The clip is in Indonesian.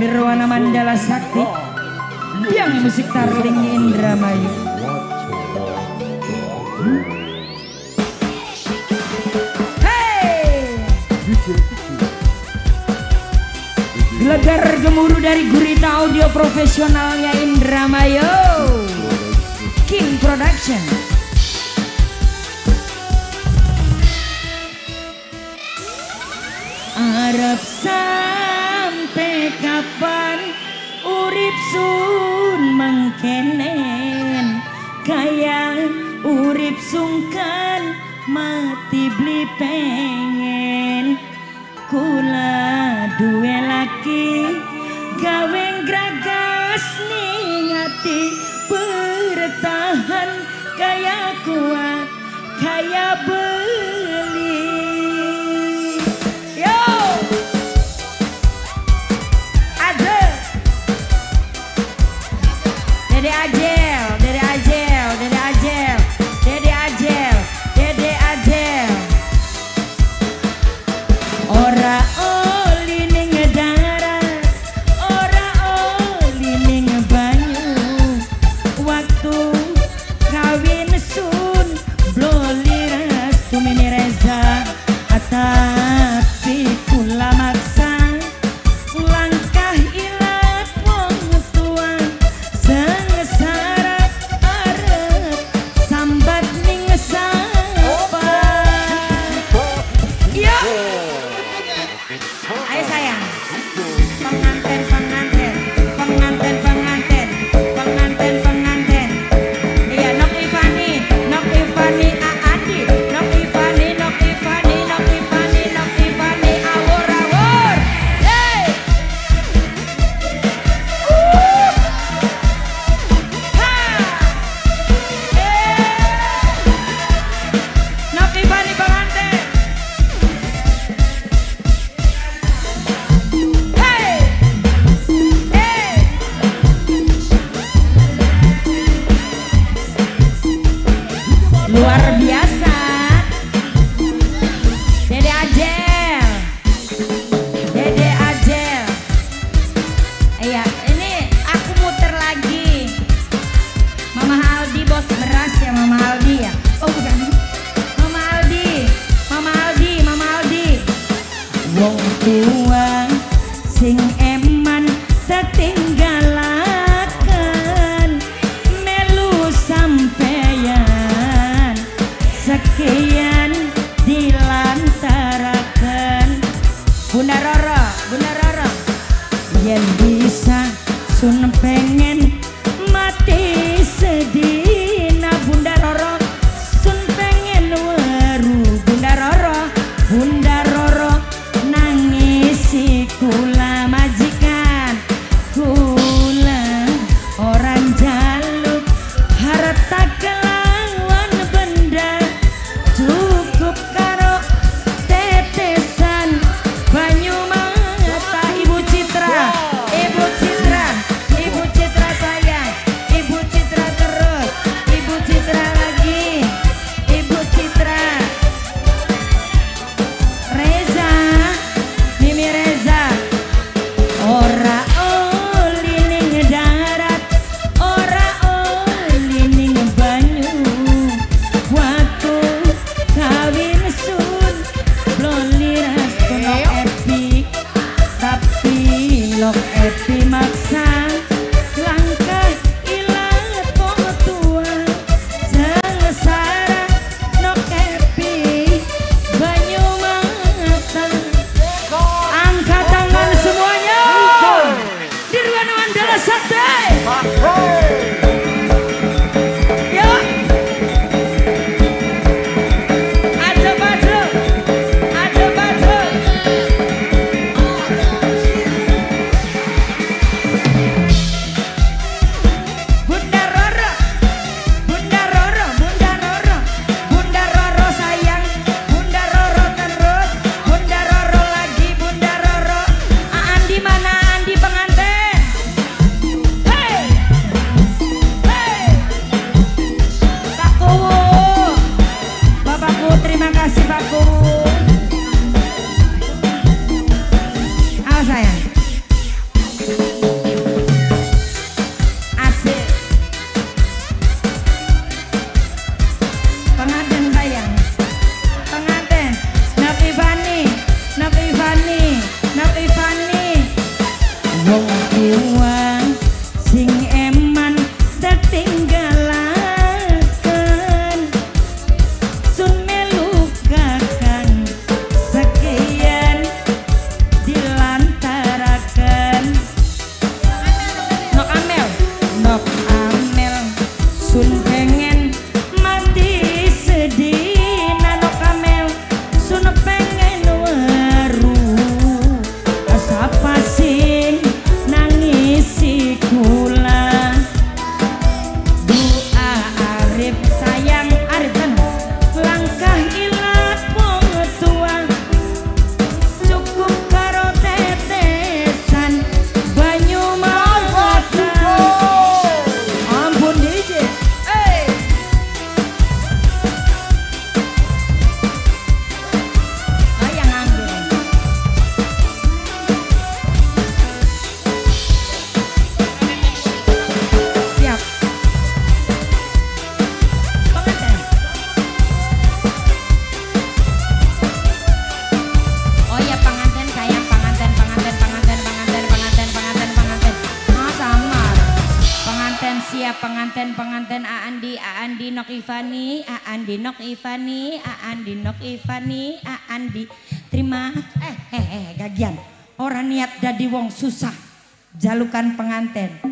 Nirwana Mandala Sakti. Yang musik tarling Indramayu. Hey! Gelegar gemuruh dari gurita audio profesionalnya Indramayu. King Production. blip sungkan mati beli pengen. Kula dua laki gaweng gragas ngati bertahan. Kaya kuat kaya ber ngoan xin em anh sẽ tiếng happy my penganten penganten Aandi Aandi Nok Ivani Aandi Nok Ivani Aandi Nok Ivani Aandi terima eh eh eh gagian. Orang niat dadi wong susah. Jalukan penganten